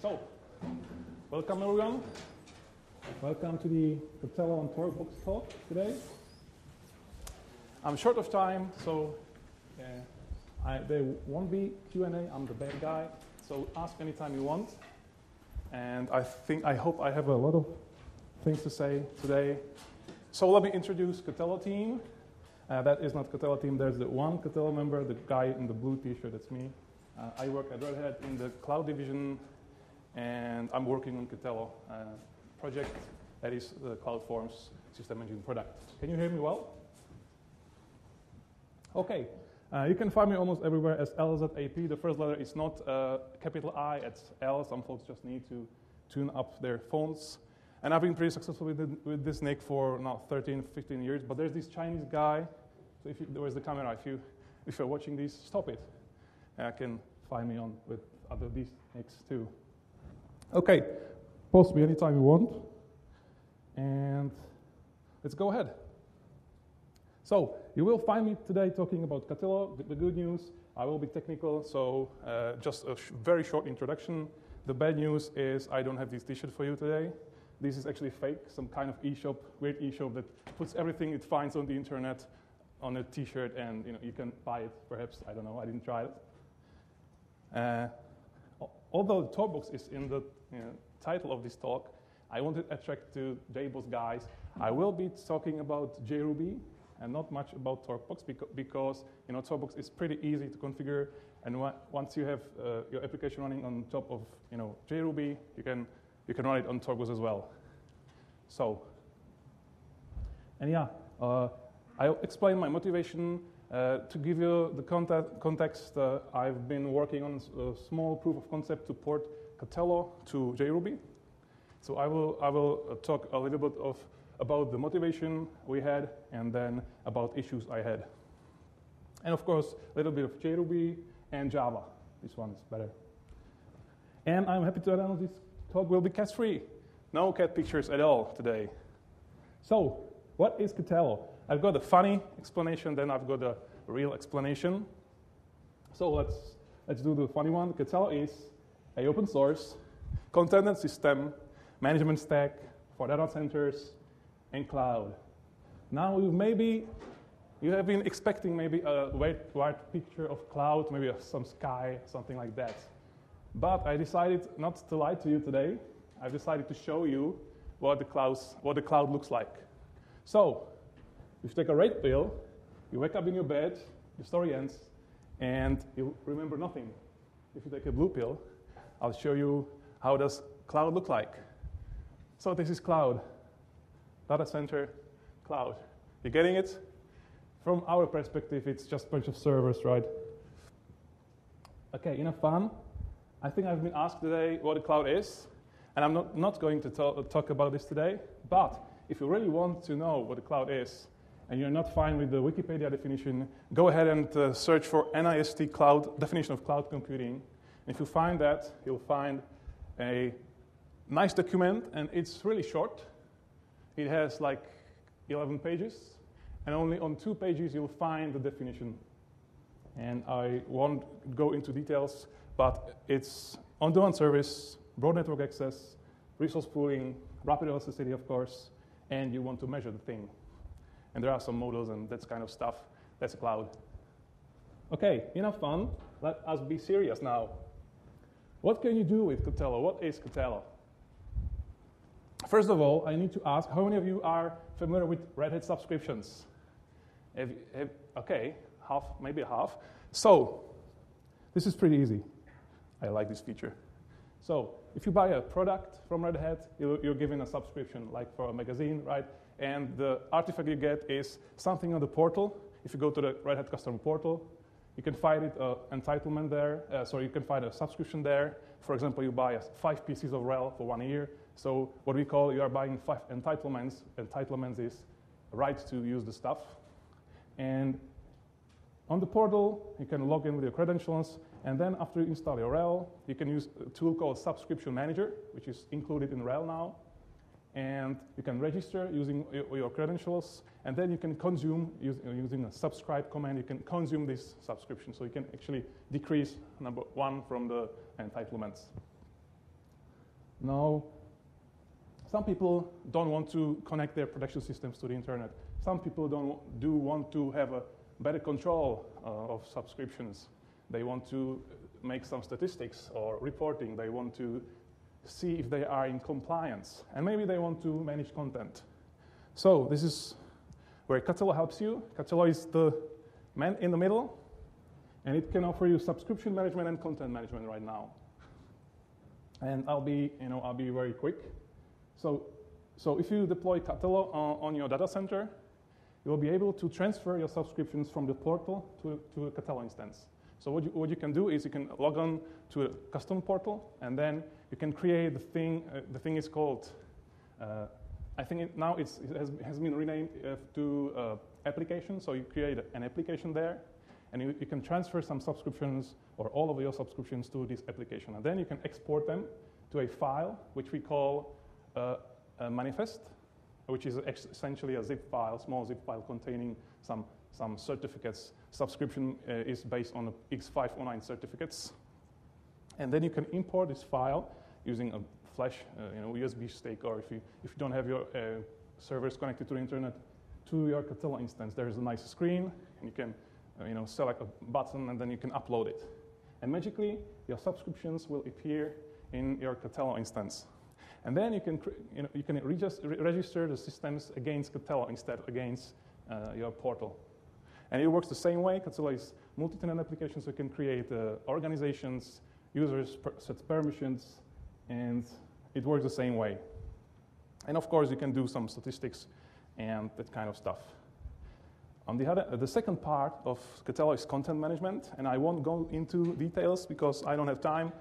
So, welcome everyone. Welcome to the Katello and TorqueBox talk today. I'm short of time, so uh, I, there won't be Q&A. I'm the bad guy, so ask anytime you want. And I think I hope I have a lot of things to say today. So let me introduce Katello team. Uh, that is not Katello team. There's the one Katello member, the guy in the blue T-shirt. That's me. Uh, I work at Red Hat in the cloud division, and I'm working on Katello project that is the Cloud Forms system engine product. Can you hear me well? Okay. Uh, you can find me almost everywhere as LZAP. The first letter is not uh, capital I, it's L. Some folks just need to tune up their phones. And I've been pretty successful with, the, with this nick for now 13, 15 years. But there's this Chinese guy. So if you, where's the camera? If you if you're watching this, stop it. And I can find me on with other these nicks too. Okay, post me anytime you want. And let's go ahead. So you will find me today talking about Katello. The, the good news, I will be technical, so uh, just a sh- very short introduction. The bad news is I don't have this T-shirt for you today. This is actually fake, some kind of e-shop, weird e-shop that puts everything it finds on the internet on a T-shirt, and you know you can buy it. Perhaps I don't know. I didn't try it. Uh, although the TorqueBox is in the title of this talk, I want to attract to JBoss guys. I will be talking about JRuby and not much about Torquebox because you know Torquebox is pretty easy to configure, and once you have uh, your application running on top of you know JRuby, you can you can run it on Torquebox as well. So, and yeah, uh, I'll explain my motivation. Uh, to give you the context, uh, I've been working on a small proof of concept to port Katello to JRuby. So I will, I will uh, talk a little bit of, about the motivation we had and then about issues I had. And of course, a little bit of JRuby and Java. This one is better. And I'm happy to announce this talk will be cat-free. No cat pictures at all today. So, what is Katello? I've got a funny explanation, then I've got a real explanation. So let's, let's do the funny one. Katello is a open source content and system management stack for data centers and cloud. Now you maybe you have been expecting maybe a white, white picture of cloud, maybe some sky, something like that. But I decided not to lie to you today. I've decided to show you what the, clouds, what the cloud looks like. So if you take a red pill, you wake up in your bed, the story ends, and you remember nothing. If you take a blue pill, I'll show you how does cloud look like. So this is cloud, data center, cloud. You getting it? From our perspective, it's just a bunch of servers, right? Okay, enough fun. I think I've been asked today what a cloud is, and I'm not, not going to talk about this today, but if you really want to know what a cloud is, and you're not fine with the Wikipedia definition, go ahead and uh, search for NIST cloud definition of cloud computing. And if you find that, you'll find a nice document, and it's really short. It has like 11 pages, and only on two pages you'll find the definition. And I won't go into details, but it's on-demand service, broad network access, resource pooling, rapid elasticity, of course, and you want to measure the thing and there are some models and that kind of stuff. That's a cloud. Okay, enough fun. Let us be serious now. What can you do with Katello? What is Katello? First of all, I need to ask how many of you are familiar with Red Hat subscriptions? Have, okay, half, maybe half. So, this is pretty easy. I like this feature. So, if you buy a product from Red Hat, you're given a subscription, like for a magazine, right? and the artifact you get is something on the portal. If you go to the Red Hat customer portal, you can find it uh, entitlement there. Uh, so you can find a subscription there. For example, you buy five pieces of RHEL for one year. So what we call you are buying five entitlements. Entitlements is right to use the stuff. And on the portal, you can log in with your credentials. And then after you install your RHEL, you can use a tool called Subscription Manager, which is included in RHEL now and you can register using your credentials, and then you can consume using a subscribe command. You can consume this subscription, so you can actually decrease number one from the entitlements. Now, some people don't want to connect their production systems to the internet. Some people don't do want to have a better control uh, of subscriptions. They want to make some statistics or reporting. They want to see if they are in compliance. And maybe they want to manage content. So this is where Katello helps you. Katello is the man in the middle, and it can offer you subscription management and content management right now. And I'll be, you know, I'll be very quick. So, so if you deploy Katello on, uh, on your data center, you will be able to transfer your subscriptions from the portal to, to a Katello instance. So what you, what you can do is you can log on to a custom portal, and then you can create the thing. Uh, the thing is called, uh, I think it, now it has, has been renamed uh, to uh, application. So you create an application there, and you, you, can transfer some subscriptions or all of your subscriptions to this application. And then you can export them to a file, which we call uh, a manifest, which is essentially a zip file, small zip file containing some, some certificates. Subscription uh, is based on X509 certificates. And then you can import this file using a flash, uh, you know, USB stick, or if you, if you don't have your uh, servers connected to the internet, to your Katello instance. There is a nice screen, and you can uh, you know, select a button, and then you can upload it. And magically, your subscriptions will appear in your Katello instance. And then you can, you know, you can register the systems against Katello instead against uh, your portal. And it works the same way. Is multi-tenant application, so you can create uh, organizations, users, per set permissions, and it works the same way. And of course, you can do some statistics and that kind of stuff. On the, other, the second part of Katello is content management, and I won't go into details because I don't have time.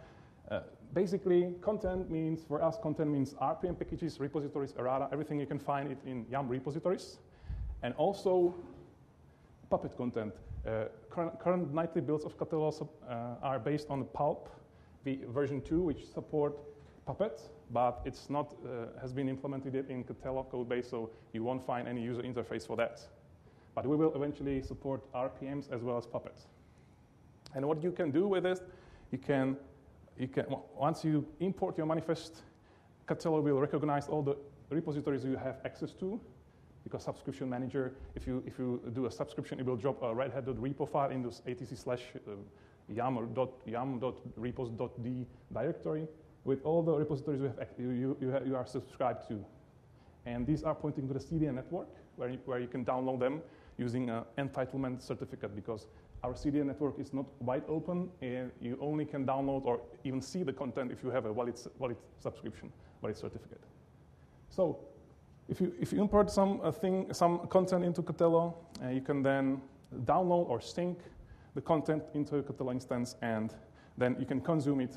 Uh, basically, content means, for us, content means RPM packages, repositories, errata, everything you can find it in yum repositories. And also Puppet content. Uh, current, current, nightly builds of Katello uh, are based on Pulp the version 2, which support Puppet, but it's not, uh, has been implemented in Katello code base, so you won't find any user interface for that. But we will eventually support RPMs as well as Puppet. And what you can do with this, you can, you can once you import your manifest, Katello will recognize all the repositories you have access to, because subscription manager, if you, if you do a subscription, it will drop a Red Hat repo file in this etc slash uh, yum or dot, yum.repos.d directory with all the repositories you, have, you, you, you, are subscribed to. And these are pointing to the CDN network where you, where you can download them using an entitlement certificate because our CDN network is not wide open and you only can download or even see the content if you have a valid, valid subscription, valid certificate. So if you, if you import some, uh, thing, some content into Katello, uh, you can then download or sync the content into a Katello instance and then you can consume it.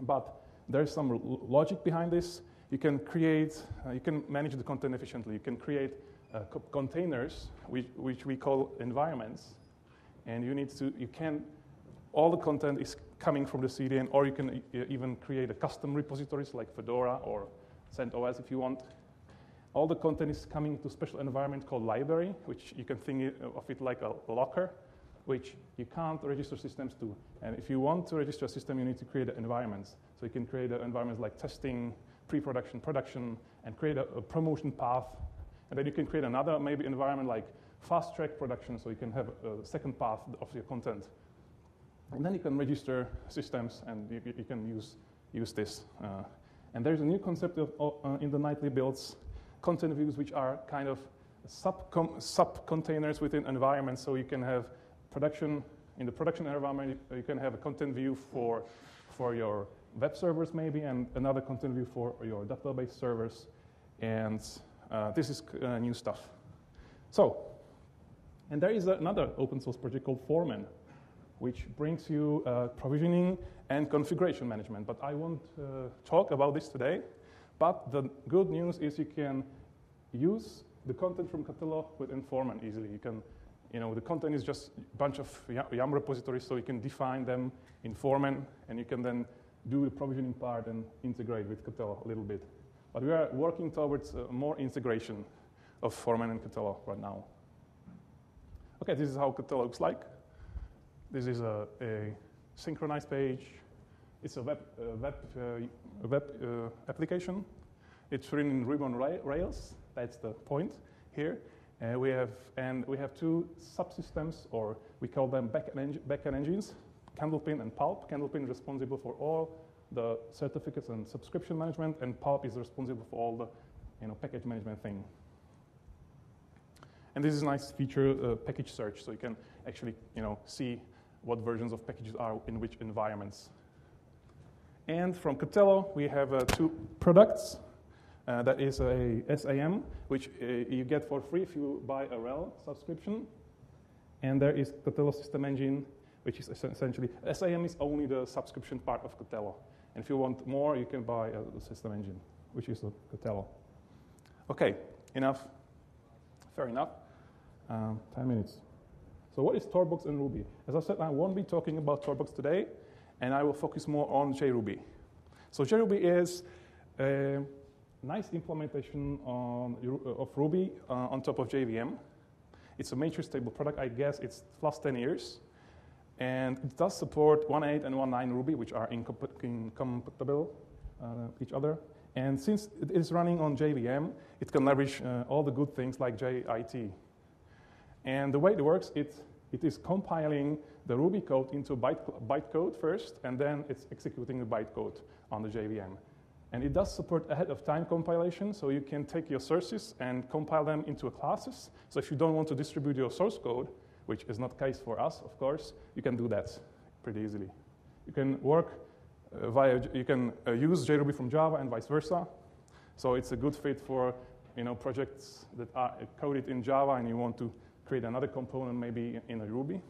But there's some logic behind this. You can create, uh, you can manage the content efficiently. You can create uh, co containers, which, which we call environments. And you need to, you can, all the content is coming from the CDN, or you can even create a custom repositories like Fedora or CentOS if you want. All the content is coming to a special environment called library, which you can think of it like a locker which you can't register systems to. And if you want to register a system, you need to create environments. So you can create environments like testing, pre-production, production, and create a, a, promotion path. And then you can create another maybe environment like fast track production, so you can have a second path of your content. And then you can register systems, and you, you can use, use this. Uh, and there's a new concept of, uh, in the nightly builds, content views, which are kind of sub-containers within environments, so you can have production, in the production environment, you can have a content view for, for your web servers maybe, and another content view for your database servers. And uh, this is uh, new stuff. So, and there is another open source project called Foreman, which brings you uh, provisioning and configuration management. But I won't uh, talk about this today. But the good news is you can use the content from Katello within Foreman easily. You can you know, the content is just a bunch of yum repositories, so you can define them in Foreman, and you can then do the provisioning part and integrate with Katello a little bit. But we are working towards uh, more integration of Foreman and Katello right now. Okay, this is how Katello looks like. This is a, a synchronized page it's a web, uh, web, uh, web uh, application. It's written in Ruby on Rails. That's the point here. Uh, we have, and we have two subsystems, or we call them backend, backend engines, Candlepin and Pulp. Candlepin is responsible for all the certificates and subscription management, and Pulp is responsible for all the you know, package management thing. And this is a nice feature, uh, package search, so you can actually you know, see what versions of packages are in which environments. And from Katello, we have uh, two products. Uh, that is a SAM, which uh, you get for free if you buy a RHEL subscription. And there is Katello System Engine, which is essentially, SAM is only the subscription part of Katello. And if you want more, you can buy a system engine, which is a Katello. Okay, enough. Fair enough. Um, 10 minutes. So what is TorqueBox and Ruby? As I said, I won't be talking about TorqueBox today, and I will focus more on JRuby. So JRuby is a nice implementation on, of Ruby uh, on top of JVM. It's a major stable product. I guess it's plus 10 years. And it does support 1.8 and 1.9 Ruby, which are incompatible uh, each other. And since it is running on JVM, it can leverage uh, all the good things like JIT. And the way it works, it, it is compiling the Ruby code into byte, bytecode first, and then it's executing the bytecode on the JVM. And it does support ahead of time compilation, so you can take your sources and compile them into classes. So if you don't want to distribute your source code, which is not the case for us, of course, you can do that pretty easily. You can work uh, via, you can uh, use JRuby from Java and vice versa. So it's a good fit for you know, projects that are coded in Java and you want to create another component maybe in a Ruby.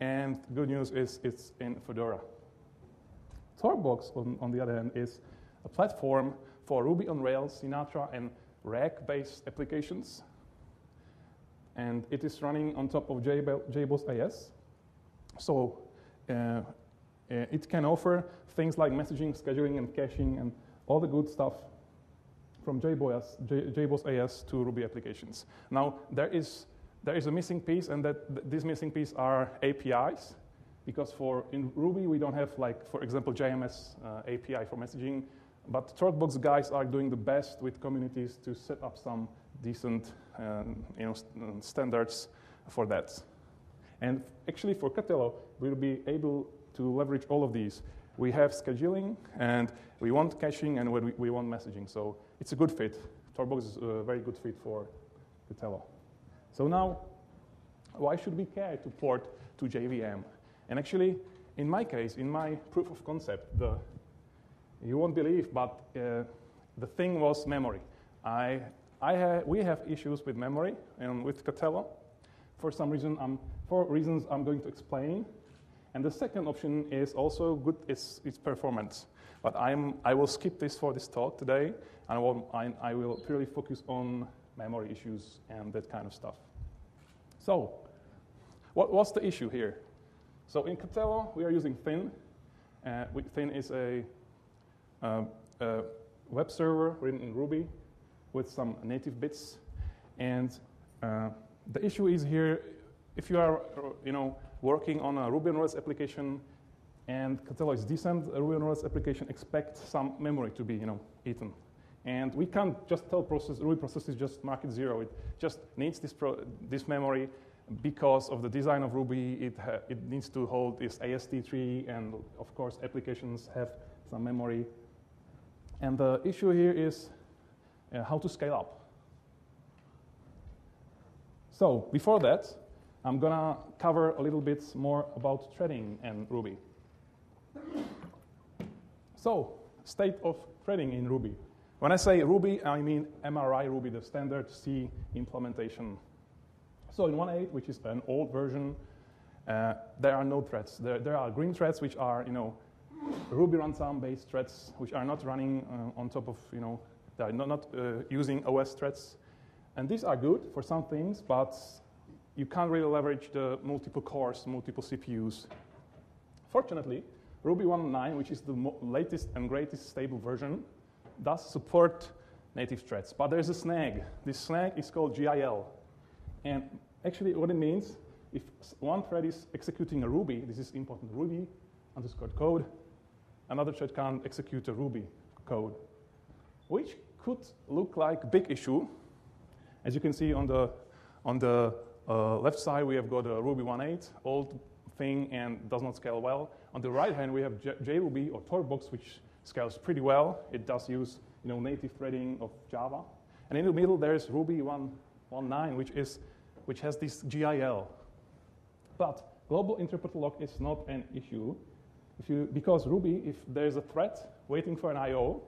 And good news is it's in Fedora. TorqueBox, on, on the other hand, is a platform for Ruby on Rails, Sinatra, and Rack-based applications and it is running on top of JBoss AS. So uh, uh, it can offer things like messaging, scheduling, and caching, and all the good stuff from JBoss, JBoss AS to Ruby applications. Now, there is, there is a missing piece, and that th this missing piece are APIs, because for in Ruby, we don't have, like, for example, JMS uh, API for messaging, but TorqueBox guys are doing the best with communities to set up some decent um, you know, st standards for that. And actually for Katello, we'll be able to leverage all of these. We have scheduling, and we want caching, and we, we want messaging. So it's a good fit. TorqueBox is a very good fit for Katello. So now, why should we care to port to JVM? And actually, in my case, in my proof of concept, the, you won't believe, but uh, the thing was memory. I I ha we have issues with memory and with Katello. For some reason, um, for reasons I'm going to explain. And the second option is also good, it's, it's performance. But I'm, I will skip this for this talk today, and I will, I, I will purely focus on memory issues and that kind of stuff. So, what, what's the issue here? So in Katello, we are using Thin. Uh, Thin is a, uh, a web server written in Ruby with some native bits. And uh, the issue is here, if you are you know, working on a Ruby on Rails application and Katello is decent, a Ruby on Rails application expect some memory to be you know, eaten. And we can't just tell process, Ruby processes just mark it zero. It just needs this, pro, this memory because of the design of Ruby. It, it needs to hold this AST tree, and of course, applications have some memory. And the issue here is uh, how to scale up. So before that, I'm going to cover a little bit more about threading and Ruby. So, state of threading in Ruby. When I say Ruby, I mean MRI Ruby, the standard C implementation. So in 1.8, which is an old version, uh, there are no threads. There, there, are green threads, which are, you know, Ruby runtime-based threads, which are not running uh, on top of, you know, they're not, not uh, using OS threads. And these are good for some things, but you can't really leverage the multiple cores, multiple CPUs. Fortunately, Ruby 1.9, which is the latest and greatest stable version, does support native threads. But there's a snag. This snag is called GIL. And actually, what it means, if one thread is executing a Ruby, this is important Ruby underscore code, another thread can't execute a Ruby code, which could look like big issue. As you can see on the, on the uh, left side, we have got a Ruby 1.8, old thing and does not scale well. On the right hand, we have JRuby or TorqueBox, which scales pretty well. It does use you know, native threading of Java. And in the middle, there's Ruby 1.9, which, is, which has this GIL. But global interpreter lock is not an issue. If you, because Ruby, if there's a thread waiting for an I.O.,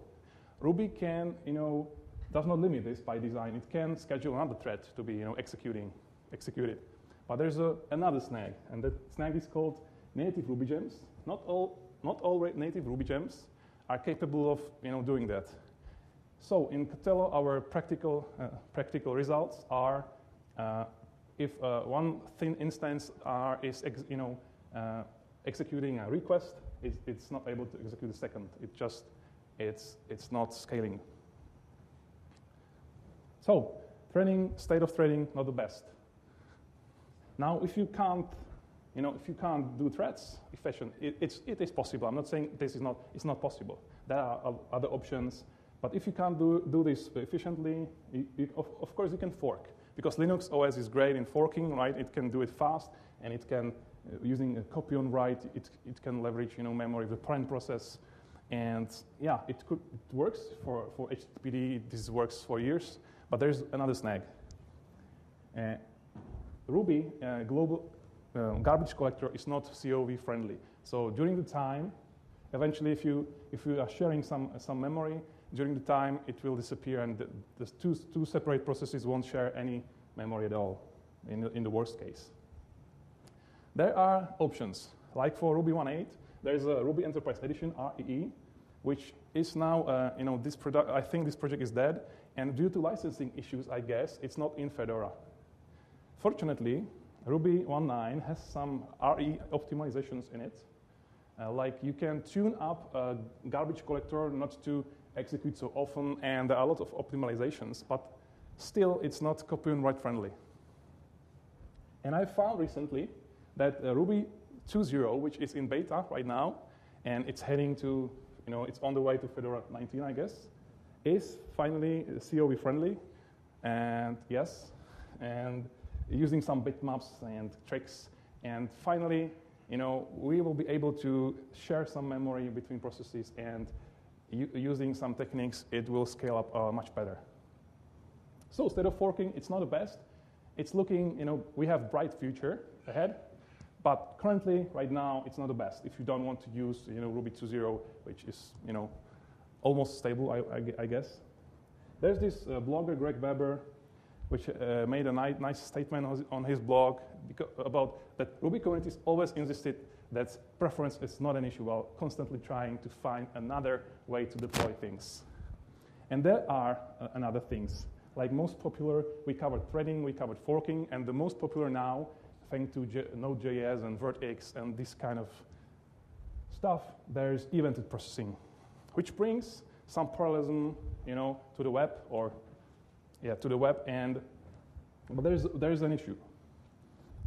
Ruby can, you know, does not limit this by design. It can schedule another thread to be, you know, executing, executed. But there's a, another snag, and that snag is called native Ruby gems. Not all, not all native Ruby gems are capable of, you know, doing that. So in Katello, our practical, uh, practical results are uh, if uh, one thin instance are, is you know, uh, executing a request, it's, it's not able to execute the second. It just, it's, it's not scaling. So threading, state of threading, not the best. Now, if you can't, you know, if you can't do threads efficient, it, it's, it is possible. I'm not saying this is not, it's not possible. There are other options. But if you can't do, do this efficiently, you, you, of, of course you can fork. Because Linux OS is great in forking, right? It can do it fast, and it can, uh, using a copy on write, it, it can leverage, you know, memory of the parent process. And yeah, it, could, it works for, for HTTPD. This works for years. But there's another snag. Uh, Ruby uh, global uh, garbage collector is not COV friendly. So during the time, eventually, if you if you are sharing some some memory, during the time it will disappear, and the, the two two separate processes won't share any memory at all. In the, in the worst case, there are options like for Ruby 1.8. There's a Ruby Enterprise Edition (REE), which is now uh, you know this product. I think this project is dead, and due to licensing issues, I guess it's not in Fedora. Fortunately, Ruby 1.9 has some RE optimizations in it. Uh, like you can tune up a garbage collector not to execute so often, and there are a lot of optimizations, but still it's not copy and write friendly. And I found recently that uh, Ruby 2.0, which is in beta right now, and it's heading to, you know, it's on the way to Fedora 19, I guess, is finally COV friendly. And yes, and using some bitmaps and tricks. And finally, you know, we will be able to share some memory between processes and using some techniques, it will scale up uh, much better. So instead of forking, it's not the best. It's looking, you know, we have bright future ahead, but currently, right now, it's not the best. If you don't want to use, you know, Ruby 2.0, which is, you know, almost stable, I, I, I guess. There's this uh, blogger, Greg Weber, which uh, made a ni- nice statement on his blog about that Ruby communities always insisted that preference is not an issue while constantly trying to find another way to deploy things. And there are uh, another things. Like most popular, we covered threading, we covered forking, and the most popular now, thanks to J- Node.js and Vert.x and this kind of stuff, there's evented processing, which brings some parallelism, you know, to the web or yeah, to the web, and but there's there's an issue.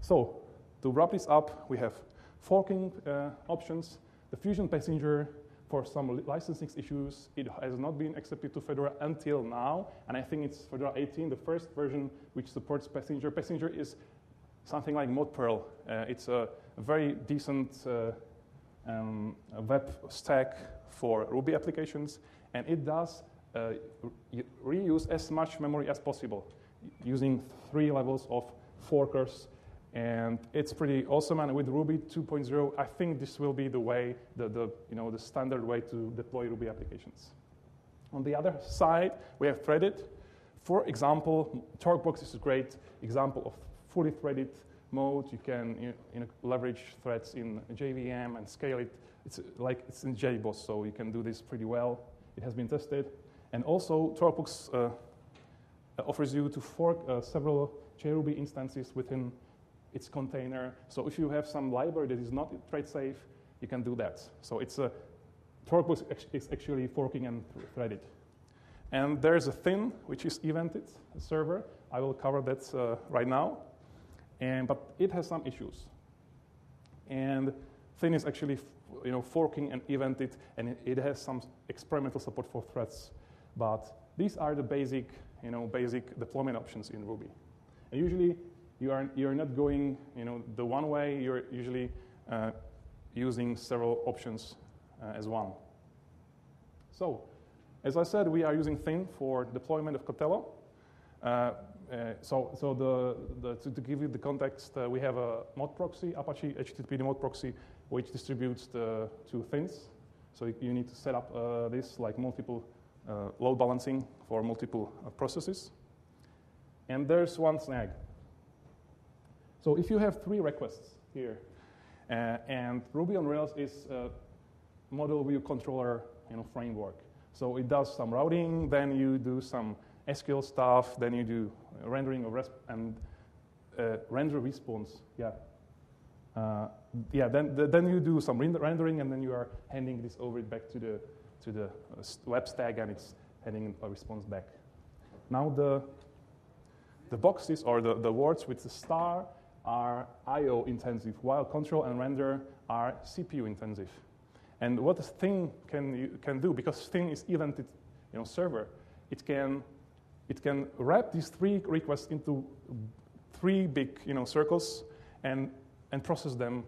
So to wrap this up, we have forking uh, options. The Phusion Passenger for some licensing issues, it has not been accepted to Fedora until now, and I think it's Fedora 18, the first version which supports Passenger. Passenger is something like ModPerl. Uh, it's a, a, very decent uh, um, web stack for Ruby applications, and it does uh, reuse as much memory as possible using three levels of forkers. And it's pretty awesome. And with Ruby 2.0, I think this will be the way, the, the, you know, the standard way to deploy Ruby applications. On the other side, we have threaded. For example, TorqueBox is a great example of fully threaded mode. You can you know, leverage threads in JVM and scale it. It's like it's in JBoss, so you can do this pretty well. It has been tested. And also, TorqueBox uh, offers you to fork uh, several JRuby instances within its container. So if you have some library that is not thread safe, you can do that. So it's a TorqueBox is actually forking and threaded. And there's a thin, which is evented server. I will cover that uh, right now. And, but it has some issues. And thin is actually you know, forking and evented, and it, it has some experimental support for threads. But these are the basic, you know, basic deployment options in Ruby. And usually, you are you're not going, you know, the one way. You're usually uh, using several options uh, as one. So, as I said, we are using Thin for deployment of Katello. Uh, uh, so, so the, the, to, to, give you the context, uh, we have a mod proxy, Apache HTTP mod proxy, which distributes the two things. So you, you need to set up uh, this like multiple uh, load balancing for multiple uh, processes. And there's one snag. So if you have three requests here, uh, and Ruby on Rails is a model view controller you know, framework. So it does some routing, then you do some SQL stuff, then you do rendering of and uh, render response. Yeah. Uh, yeah, then, then you do some rendering and then you are handing this over back to the, to the uh, web stack and it's handing a response back. Now the, the boxes or the, the words with the star are I.O. intensive, while control and render are CPU intensive. And what this thing can, can do, because thing is evented you know, server, it can it can wrap these three requests into three big you know, circles and, and process them.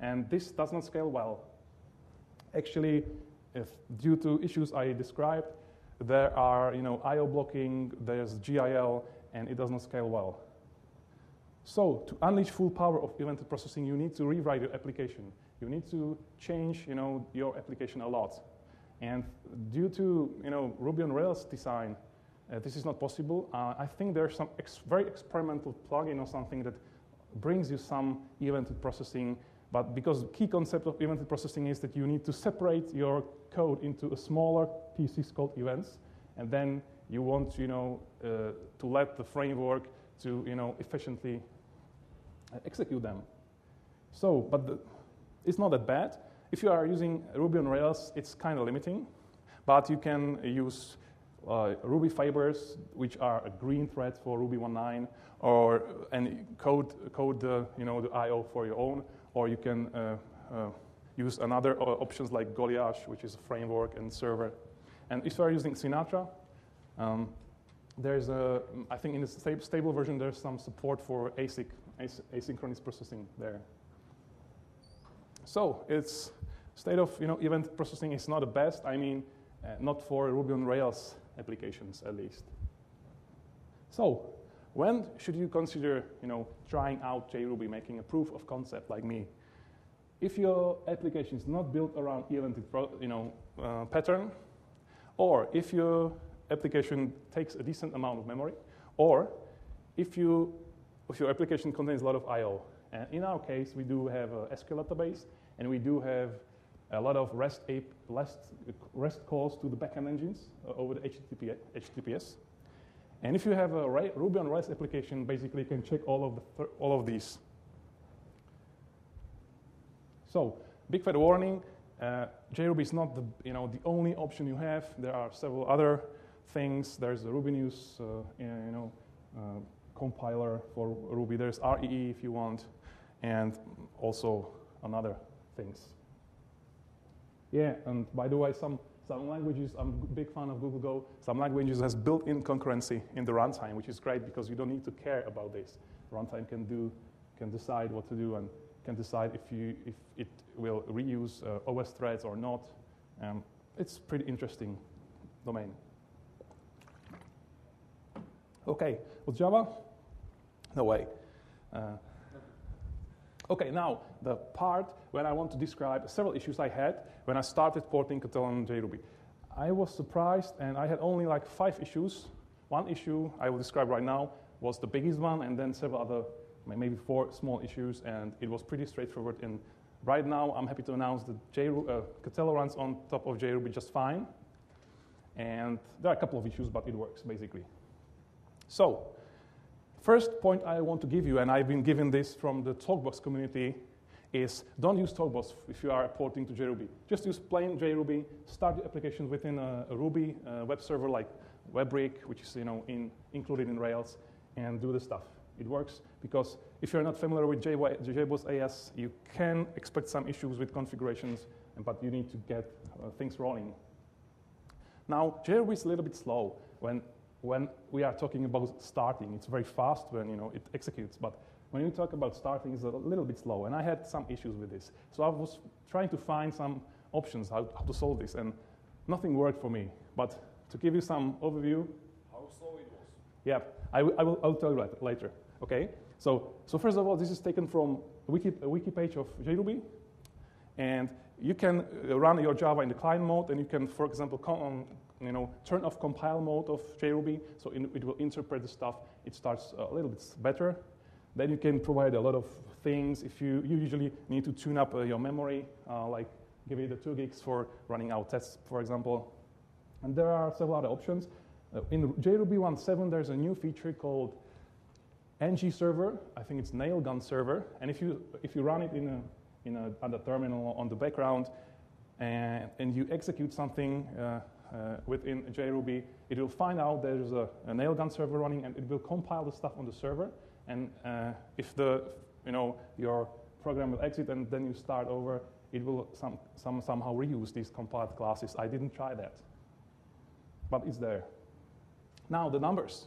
And this does not scale well. Actually, if due to issues I described, there are you know, I.O. blocking, there's GIL, and it does not scale well. So to unleash full power of evented processing, you need to rewrite your application. You need to change you know, your application a lot. And due to you know, Ruby on Rails design, uh, this is not possible. Uh, I think there's some ex very experimental plugin or something that brings you some evented processing, but because the key concept of evented processing is that you need to separate your code into a smaller pieces called events, and then you want you know, uh, to let the framework to you know, efficiently uh, execute them. So, but the, it's not that bad. If you are using Ruby on Rails, it's kind of limiting, but you can use uh, Ruby fibers, which are a green thread for Ruby 1.9, or and code code the you know the I/O for your own, or you can uh, uh, use another uh, options like Goliath, which is a framework and server. And if you are using Sinatra, um, there's a I think in the stable version there's some support for ASIC asynchronous processing there. So it's state of you know event processing is not the best. I mean, uh, not for Ruby on Rails applications at least. So when should you consider you know, trying out JRuby, making a proof of concept like me? If your application is not built around evented you know, uh, pattern, or if your application takes a decent amount of memory, or if, you, if your application contains a lot of I.O. And in our case, we do have a SQL database, and we do have a lot of REST, REST, REST calls to the backend engines uh, over the HTTP, HTTPS. And if you have a Ruby on Rails application, basically you can check all of, the, all of these. So, big fat warning, uh, JRuby is not the, you know, the only option you have. There are several other things. There's the Rubinius, uh, you know, uh, compiler for Ruby. There's REE if you want, and also another things. Yeah, and by the way, some, some languages, I'm a big fan of Google Go, some languages has built-in concurrency in the runtime, which is great because you don't need to care about this. Runtime can do, can decide what to do and can decide if, you, if it will reuse uh, OS threads or not. Um, it's pretty interesting domain. Okay, with Java? No way. Uh, Okay, now the part when I want to describe several issues I had when I started porting Katello and JRuby. I was surprised and I had only like five issues. One issue I will describe right now was the biggest one and then several other, maybe four small issues and it was pretty straightforward. And right now I'm happy to announce that uh, Katello runs on top of JRuby just fine. And there are a couple of issues, but it works basically. So First point I want to give you, and I've been given this from the TorqueBox community, is don't use TorqueBox if you are porting to JRuby. Just use plain JRuby, start the application within a, a Ruby uh, web server like WEBrick, which is you know, in, included in Rails, and do the stuff. It works because if you're not familiar with JBoss AS, you can expect some issues with configurations, but you need to get uh, things rolling. Now, JRuby is a little bit slow when, when we are talking about starting. It's very fast when you know, it executes, but when you talk about starting, it's a little bit slow. And I had some issues with this. So I was trying to find some options how, how to solve this, and nothing worked for me. But to give you some overview. How slow it was? Yeah, I, I will, I'll tell you later. Okay? So, so first of all, this is taken from a wiki, a wiki page of JRuby. And you can uh, run your Java in the client mode, and you can, for example, you know, turn off compile mode of JRuby, so in, it will interpret the stuff. It starts a little bit better. Then you can provide a lot of things. If you, you usually need to tune up uh, your memory, uh, like give it the two gigs for running out tests, for example. And there are several other options. Uh, in JRuby 1.7, there's a new feature called ng server. I think it's Nailgun server. And if you, if you run it in a, in a, on the terminal on the background and, and you execute something uh, within JRuby, it will find out there's a, a Nailgun server running and it will compile the stuff on the server and uh, if the, you know, your program will exit and then you start over, it will some, some, somehow reuse these compiled classes. I didn't try that, but it's there. Now the numbers.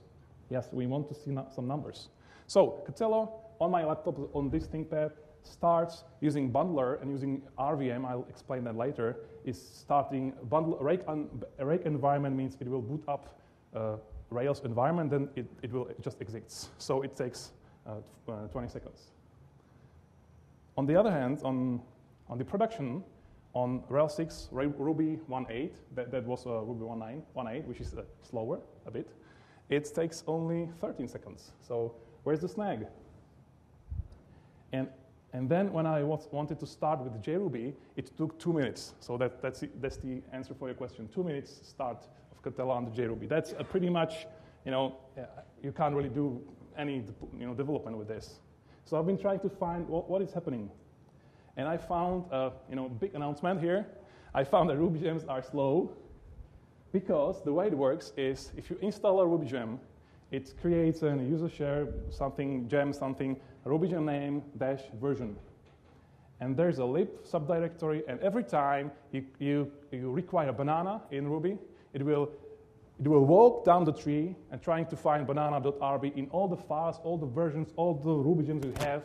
Yes, we want to see some numbers. So Katello on my laptop on this ThinkPad starts using bundler and using RVM. I'll explain that later. Is starting bundle rake, un, rake environment means it will boot up uh, Rails environment, then it, it will it just exits. So it takes uh, uh 20 seconds. On the other hand, on, on the production, on Rails 6, Ruby 1.8, that, that was uh, Ruby 1.9, 1.8, which is uh, slower a bit, it takes only 13 seconds. So where's the snag? And, and then when I wanted to start with JRuby, it took two minutes. So that, that's, the, that's the answer for your question. Two minutes start of Katello and JRuby. That's pretty much, you know, you can't really do any you know, development with this. So I've been trying to find what, what is happening. And I found a you know, big announcement here. I found that Ruby gems are slow because the way it works is if you install a Ruby gem, it creates a user share something, gem something, Ruby gem name dash version. And there's a lib subdirectory, and every time you, you, you require a banana in Ruby, it will, it will walk down the tree and trying to find banana.rb in all the files, all the versions, all the Ruby gems you have.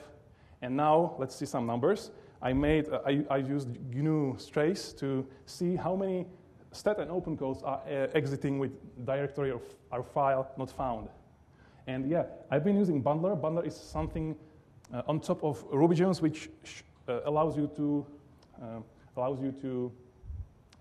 And now let's see some numbers. I made, uh, I, I, used GNU strace to see how many stat and open codes are uh, exiting with directory our file not found. And yeah, I've been using Bundler. Bundler is something uh, on top of Ruby gems which uh, allows you to uh, allows you to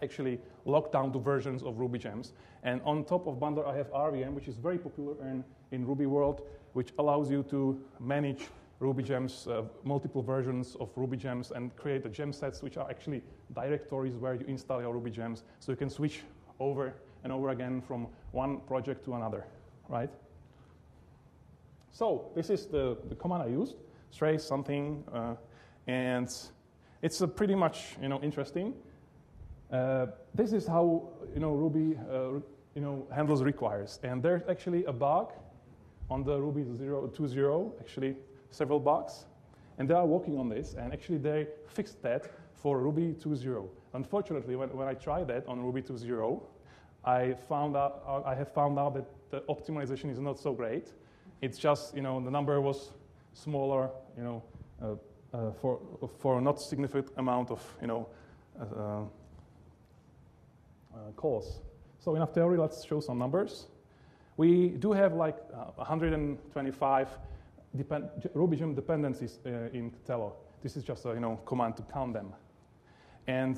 actually lock down the versions of Ruby gems. And on top of Bundler, I have RVM, which is very popular in, in Ruby world, which allows you to manage Ruby gems, uh, multiple versions of Ruby gems, and create the gem sets, which are actually directories where you install your Ruby gems. So you can switch over and over again from one project to another, right? So this is the, the command I used, strace something, uh, and it's pretty much you know interesting. Uh, this is how you know, Ruby uh, you know, handles requires. And there's actually a bug on the Ruby 2.0, actually several bugs. And they are working on this, and actually they fixed that for Ruby 2.0. Unfortunately, when, when I tried that on Ruby 2.0, I, found out, I have found out that the optimization is not so great. It's just, you know, the number was smaller, you know, uh, uh, for, for a not significant amount of, you know, uh, uh, calls. So in theory, let's show some numbers. We do have like uh, 125 depend- Ruby gem dependencies uh, in Katello. This is just a you know, command to count them. And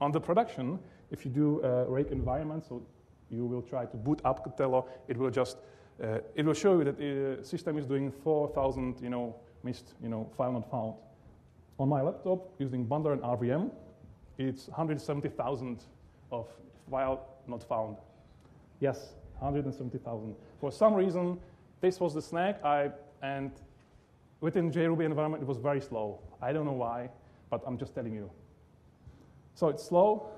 on the production, if you do a rake environment, so you will try to boot up Katello, it will just uh, it will show you that the system is doing 4,000 you know, missed you know, file not found. On my laptop, using Bundler and RVM, it's 170,000 of file not found. Yes, 170,000. For some reason, this was the snag, I, and within JRuby environment, it was very slow. I don't know why, but I'm just telling you. So it's slow,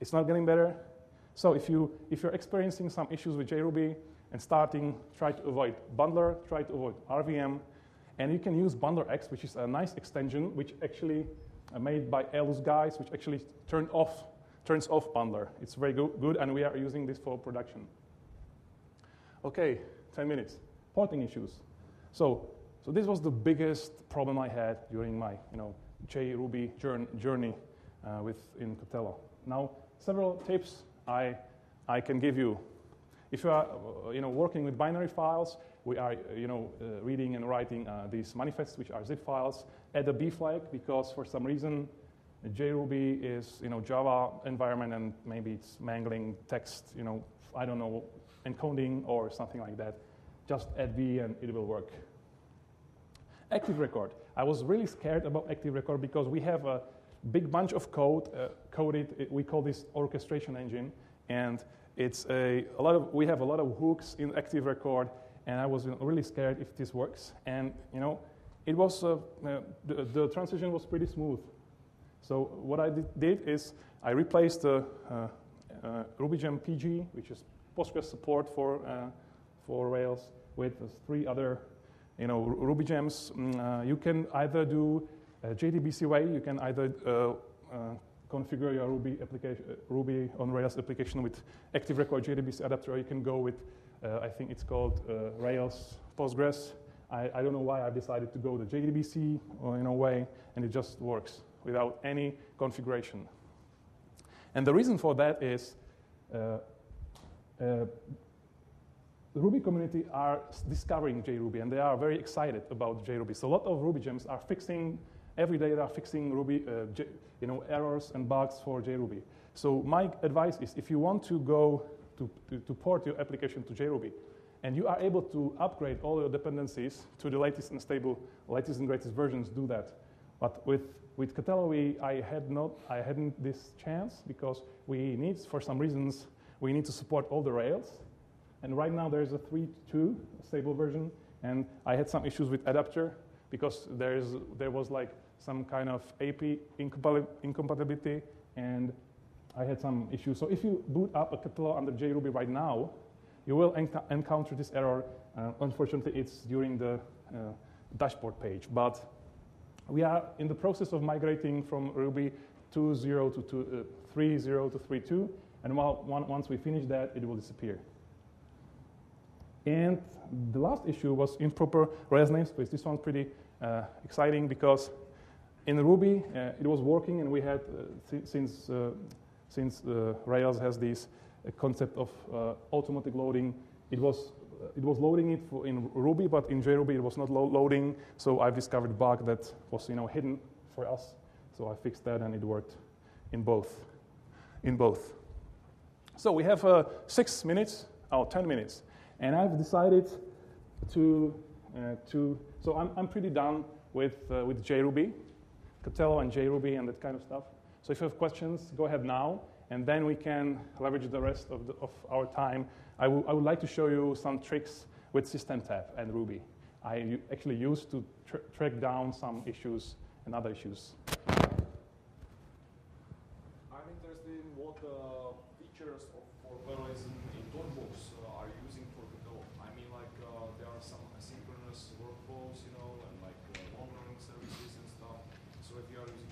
it's not getting better. So if, you, if you're experiencing some issues with JRuby and starting, try to avoid bundler, try to avoid RVM. And you can use BundlerX, which is a nice extension, which actually uh, made by Aeolus guys, which actually turn off, turns off bundler. It's very go- good, and we are using this for production. Okay, 10 minutes. Porting issues. So, so this was the biggest problem I had during my, you know, JRuby journey uh, with in Katello. Now, several tips I, I can give you. If you are, uh, you know, working with binary files, we are, you know, uh, reading and writing uh, these manifests, which are zip files. Add a B flag because for some reason JRuby is, you know, Java environment and maybe it's mangling text, you know, I don't know, encoding or something like that. Just add B and it will work. Active record. I was really scared about active record because we have a big bunch of code uh, coded. We call this orchestration engine, and it's a, a lot of we have a lot of hooks in active record and I was really scared if this works. And you know, it was uh, uh, the, the, transition was pretty smooth. So what I did, did is I replaced the uh, uh RubyGem PG, which is Postgres support for uh, for Rails, with three other you know Ruby gems. Mm, uh, you can either do JDBC way. You can either configure your Ruby application, Ruby on Rails application with Active Record JDBC adapter, or you can go with uh, I think it's called uh, Rails Postgres. I, I, don't know why I decided to go the JDBC or in a way, and it just works without any configuration. And the reason for that is uh, uh, the Ruby community are discovering JRuby, and they are very excited about JRuby. So a lot of Ruby gems are fixing every day. They are fixing Ruby, uh, J, you know, errors and bugs for JRuby. So my advice is, if you want to go to, to, to port your application to JRuby. And you are able to upgrade all your dependencies to the latest and stable, latest and greatest versions, do that. But with, with Katello, we, I, had not, I hadn't this chance because we need, for some reasons, we need to support all the Rails. And right now there's a 3.2 stable version. And I had some issues with adapter because there's, there was like some kind of AP incompatibility and I had some issues. So if you boot up a Katello under JRuby right now, you will enc encounter this error. Uh, unfortunately, it's during the uh, dashboard page. But we are in the process of migrating from Ruby 2.0 to 2, uh, 3.0 to 3.2. And while, one, once we finish that, it will disappear. And the last issue was improper Rails namespace. This one's pretty uh, exciting because in Ruby, uh, it was working, and we had, uh, since uh, since uh, Rails has this uh, concept of uh, automatic loading, it was it was loading it in Ruby, but in JRuby it was not lo loading. So I've discovered a bug that was you know hidden for us. So I fixed that, and it worked in both. In both. So we have six minutes, oh, 10 minutes, and I've decided to to. So I'm I'm pretty done with with JRuby, Katello and JRuby and that kind of stuff. So if you have questions, go ahead now, and then we can leverage the rest of, the, of our time. I, would like to show you some tricks with SystemTap and Ruby. I actually used to tr track down some issues and other issues. I'm interested in what uh, features of, for parallelism in TorqueBox uh, are using for Godot. I mean, like uh, there are some asynchronous workflows, you know, and like uh, long-running services and stuff. So if you are using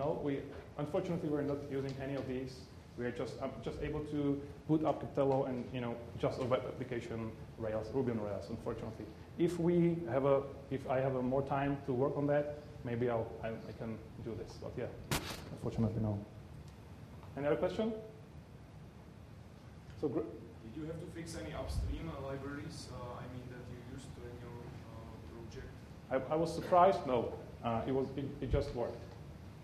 no, we unfortunately we're not using any of these. We're just I'm just able to boot up Katello and you know just a web application Rails, Ruby on Rails. Unfortunately, if we have a if I have a more time to work on that, maybe I'll I, I can do this. But yeah, unfortunately no. Any other question? So did you have to fix any upstream uh, libraries? Uh, I mean that you used in your uh, project. I, I, was surprised. No, uh, it was it, it just worked.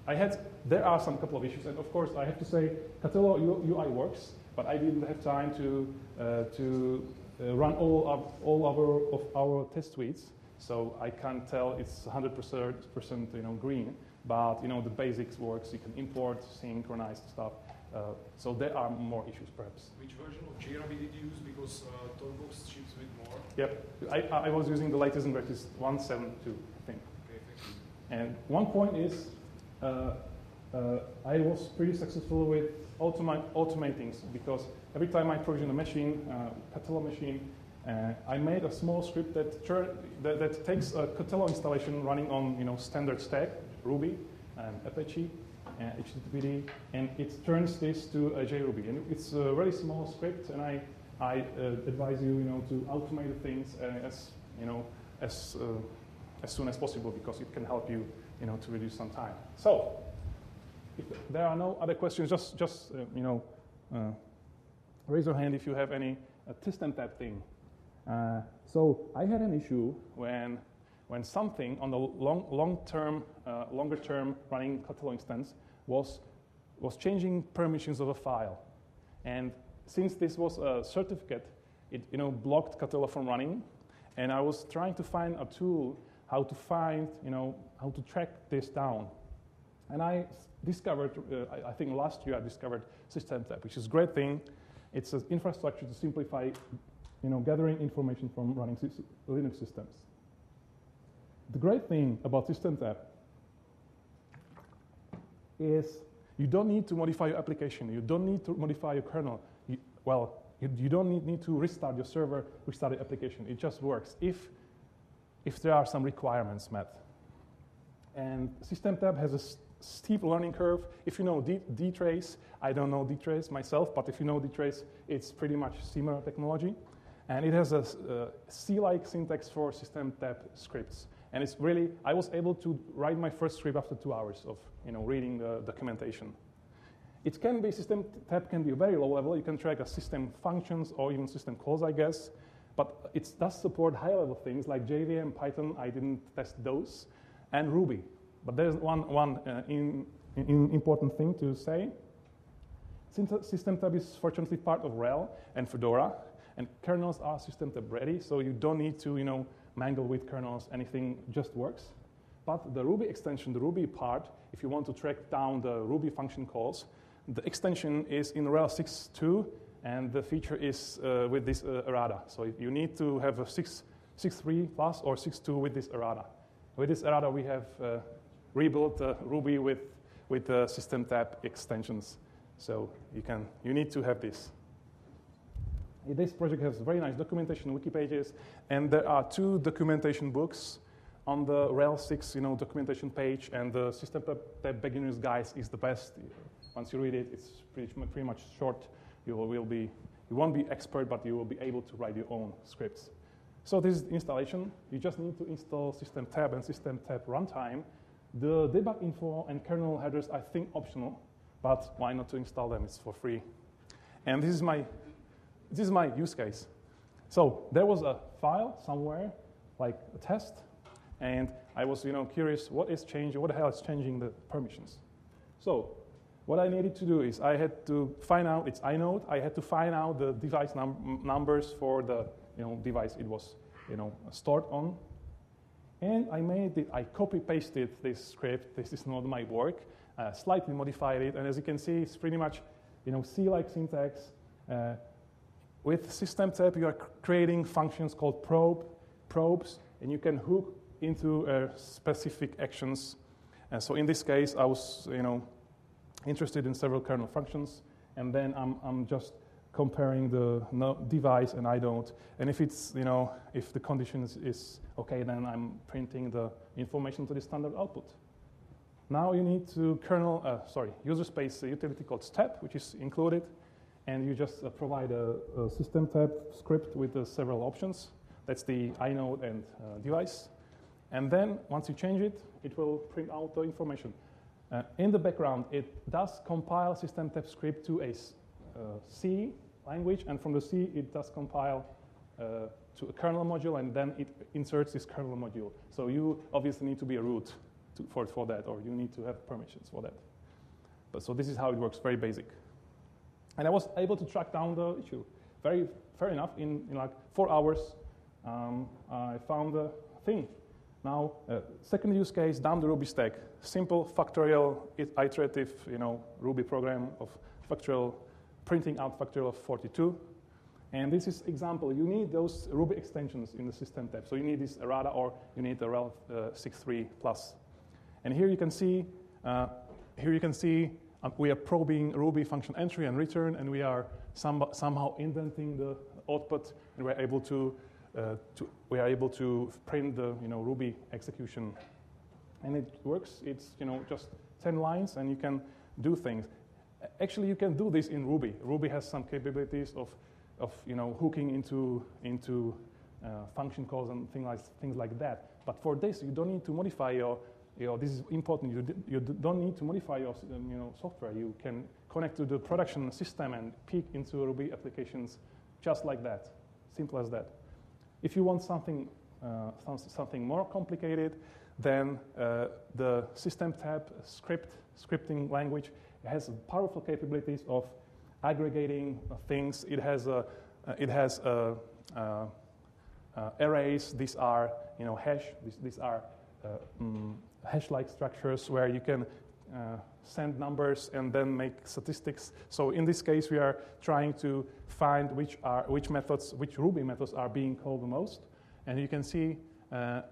I had, there are some couple of issues, and of course I have to say Katello UI works, but I didn't have time to, uh, to uh, run all of, all our, of our test suites, so I can't tell it's 100% you know, green, but you know, the basics works, you can import, synchronize stuff, uh, so there are more issues perhaps. Which version of JRuby did you use? Because uh, TorqueBox ships with more. Yep, I, I was using the latest and greatest 1.7.2, I think. Okay, thank you. And one point is I was pretty successful with automa automating because every time I provision a machine, uh, Katello machine, Uh, I made a small script that, that, that, takes a Katello installation running on you know, standard stack, Ruby, and Apache, and HTTPD, and it turns this to a JRuby. And it's a very small script, and I, I uh, advise you, you know, to automate the things uh, as, you know, as, uh, as soon as possible because it can help you, you know, to reduce some time. So, if there are no other questions, just, just uh, you know, uh, raise your hand if you have any uh, tab thing. Uh, so I had an issue when, when something on the long, long term, uh, longer term running Katello instance was, was changing permissions of a file. And since this was a certificate, it you know, blocked Katello from running. And I was trying to find a tool how to find, you know, how to track this down. And I discovered, uh, I, think last year I discovered SystemTap, which is a great thing. It's an infrastructure to simplify you know, gathering information from running Linux systems. The great thing about SystemTap is you don't need to modify your application. You don't need to modify your kernel. You, well, you, you don't need, need to restart your server, restart the application. It just works if, if there are some requirements met. And SystemTap has a steep learning curve. If you know dtrace, I don't know dtrace myself, but if you know dtrace, it's pretty much similar technology. And it has a C-like syntax for SystemTap scripts. And it's really, I was able to write my first script after two hours of you know, reading the documentation. It can be, SystemTap can be a very low level. You can track a system functions or even system calls, I guess. But it does support high level things like JVM, Python, I didn't test those, and Ruby. But there's one, one uh, in, in important thing to say. Since SystemTap is fortunately part of RHEL and Fedora, and kernels are SystemTap ready, so you don't need to, you know, mangle with kernels, anything just works. But the Ruby extension, the Ruby part, if you want to track down the Ruby function calls, the extension is in RHEL 6.2, and the feature is uh, with this uh, errata. So you need to have a 6.3 plus or 6.2 with this errata. With this errata, we have uh, rebuilt uh, Ruby with, with uh, SystemTap extensions. So you, can, you need to have this. This project has very nice documentation, wiki pages, and there are two documentation books on the RHEL 6 you know, documentation page, and the SystemTap Beginner's Guide is the best. Once you read it, it's pretty much short. You will, be, you won't be expert, but you will be able to write your own scripts. So this is installation. You just need to install SystemTap and SystemTap runtime. The debug info and kernel headers, I think, optional, but why not to install them? It's for free. And this is my this is my use case. So there was a file somewhere, like a test, and I was you know, curious what is changing, what the hell is changing the permissions. So what I needed to do is I had to find out, it's inode, I had to find out the device num numbers for the you know, device it was you know, stored on. And I made it, I copy pasted this script, this is not my work, uh, slightly modified it, and as you can see, it's pretty much you know, C-like syntax, uh, with SystemTap, you are creating functions called probe, probes, and you can hook into uh, specific actions. And so in this case, I was, you know, interested in several kernel functions, and then I'm, I'm just comparing the device and inode. And if it's, you know, if the condition is, okay, then I'm printing the information to the standard output. Now you need to kernel, uh, sorry, user space utility called stap, which is included and you just uh, provide a, a SystemTap script with uh, several options. That's the inode and uh, device. And then once you change it, it will print out the information. Uh, in the background, it does compile SystemTap script to a uh, C language, and from the C, it does compile uh, to a kernel module, and then it inserts this kernel module. So you obviously need to be a root to, for, for that, or you need to have permissions for that. But so this is how it works, very basic. And I was able to track down the issue. Very fair enough, in, in like four hours, um, I found the thing. Now, uh, second use case, down the Ruby stack. Simple factorial, iterative, you know, Ruby program of factorial, printing out factorial of 42. And this is example, you need those Ruby extensions in the SystemTap. So you need this errata or you need the RHEL uh, 6.3 plus. And here you can see, uh, here you can see we are probing Ruby function entry and return, and we are some, somehow indenting the output, and we're able to, uh, to we are able to print the you know Ruby execution, and it works. It's you know just 10 lines, and you can do things. Actually, you can do this in Ruby. Ruby has some capabilities of, of you know hooking into into uh, function calls and things like things like that. But for this, you don't need to modify your you know, this is important. You, you don't need to modify your um, you know, software. You can connect to the production system and peek into Ruby applications just like that. Simple as that. If you want something, uh, something more complicated, then uh, the SystemTap script, scripting language has powerful capabilities of aggregating things. It has, a, uh, it has a, uh, uh, arrays. These are you know, hash. These, these are um, hash-like structures where you can uh, send numbers and then make statistics. So in this case, we are trying to find which, are, which methods, which Ruby methods are being called the most. And you can see, uh,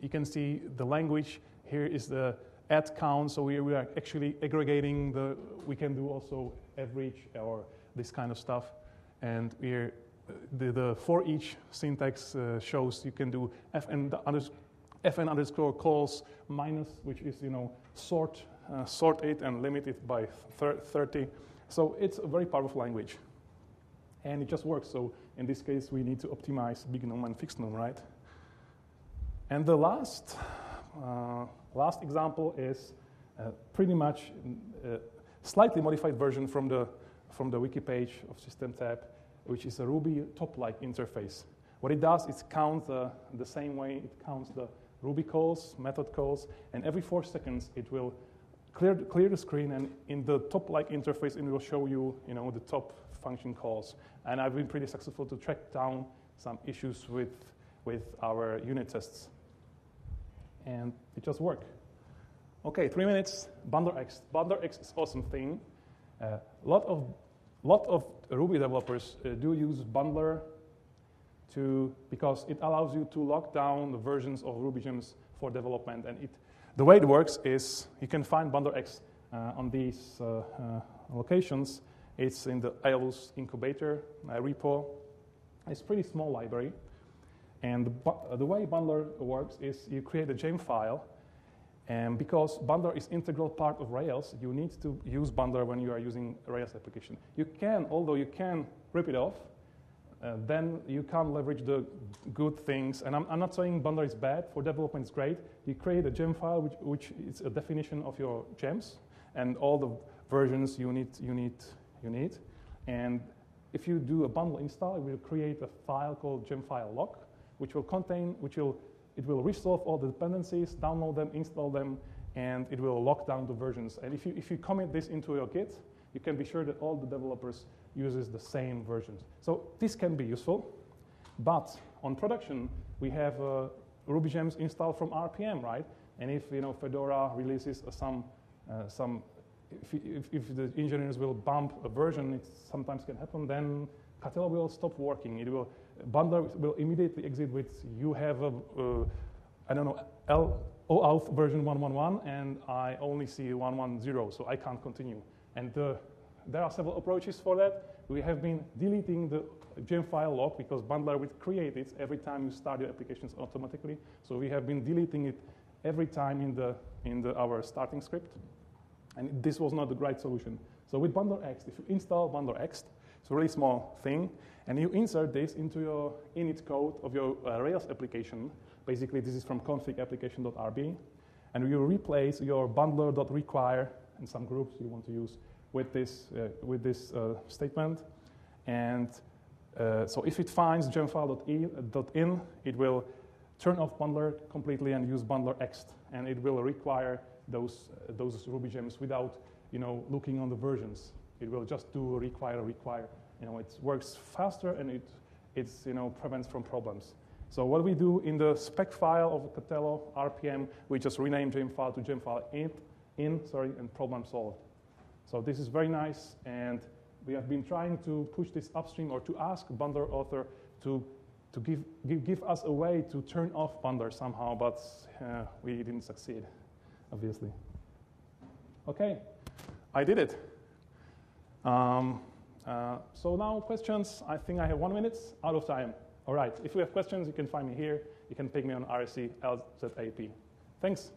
you can see the language. Here is the add count. So we, we are actually aggregating the, we can do also average or this kind of stuff. And we're, the, the for each syntax uh, shows you can do fn, fn underscore calls minus, which is, you know, sort uh, sort it and limit it by 30. So it's a very powerful language. And it just works. So in this case, we need to optimize big num and fixed num, right? And the last, uh, last example is uh, pretty much a uh, slightly modified version from the, from the wiki page of SystemTap, which is a Ruby top-like interface. What it does is count uh, the same way it counts the Ruby calls, method calls, and every four seconds it will clear, clear the screen, and in the top-like interface, it will show you, you know, the top function calls. And I've been pretty successful to track down some issues with, with our unit tests. And it just worked. Okay, three minutes, Bundler X. BunderX is awesome thing. A uh, lot of lot of Ruby developers uh, do use Bundler to because it allows you to lock down the versions of Ruby gems for development, and it the way it works is you can find Bundler X uh, on these uh, uh, locations. It's in the Aeolus incubator uh, repo. It's a pretty small library. And the, the, way Bundler works is you create a gem file. And because Bundler is integral part of Rails, you need to use Bundler when you are using Rails application. You can, although you can rip it off, uh, then you can leverage the good things. And I'm, I'm, not saying Bundler is bad. For development, it's great. You create a gem file, which, which is a definition of your gems and all the versions you need, you need, you need. And if you do a bundle install, it will create a file called gemfile lock, which will contain, which will, it will resolve all the dependencies, download them, install them, and it will lock down the versions. And if you, if you commit this into your Git, you can be sure that all the developers uses the same versions. So this can be useful, but on production, we have uh, Ruby gems installed from RPM, right? And if you know Fedora releases some, uh, some if, if, if, the engineers will bump a version, it sometimes can happen, then Katello will stop working. It will, Bundler will immediately exit with, you have a, uh, I don't know, L, OAuth version 111, and I only see 110, so I can't continue. And the there are several approaches for that. We have been deleting the gem file lock because Bundler will create it every time you start your applications automatically. So we have been deleting it every time in, the, in the, our starting script. And this was not the right solution. So with Bundler X, if you install Bundler X, it's a really small thing, and you insert this into your init code of your uh, Rails application. Basically, this is from config application.rb, and you replace your bundler.require and some groups you want to use with this, uh, with this uh, statement. And uh, so if it finds gemfile.in, it will turn off bundler completely and use bundler ext. And it will require those, those Ruby gems without you know, looking on the versions. It will just do require, require. You know, it works faster and it it's, you know, prevents from problems. So what we do in the spec file of Katello RPM, we just rename gemfile to gemfile in, in sorry, and problem solved. So this is very nice, and we have been trying to push this upstream or to ask Bundler author to, to give, give, give us a way to turn off Bundler somehow, but uh, we didn't succeed, obviously. Okay, I did it. Um, Uh, so now questions. I think I have one minute out of time. All right. If you have questions, you can find me here. You can ping me on RSC LZAP. Thanks.